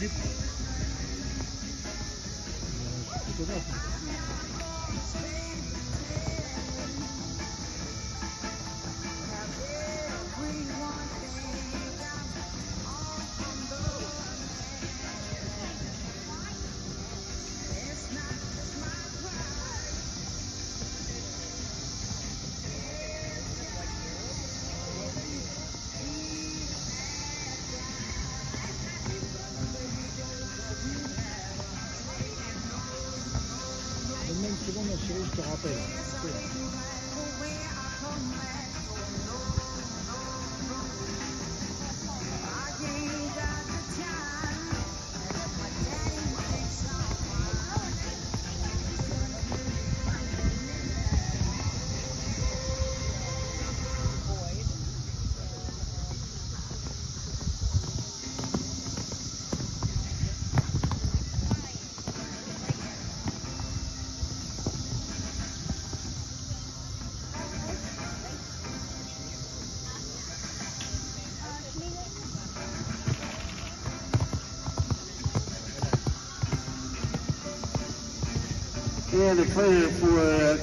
grip. Ito. seconde à tirer, je. And the clear for uh,